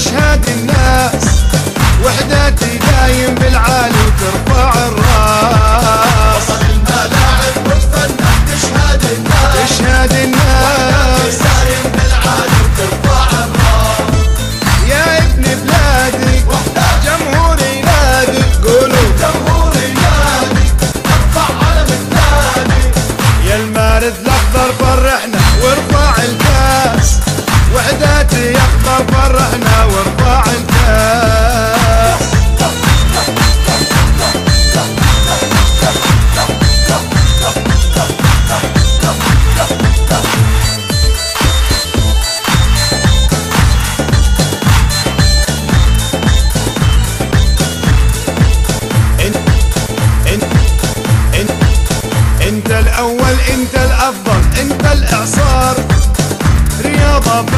أشهد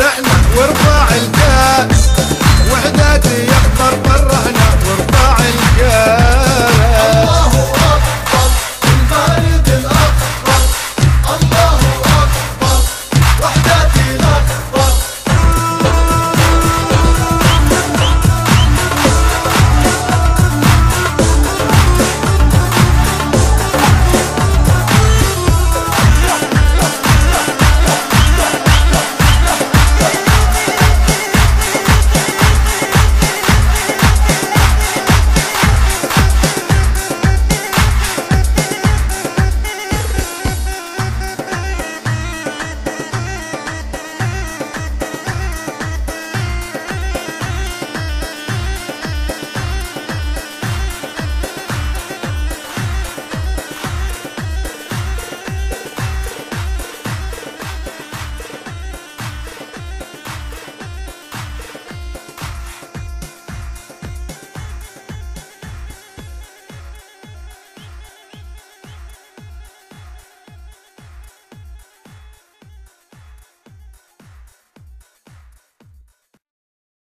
فرحنا وارفع الكاس. وحداتي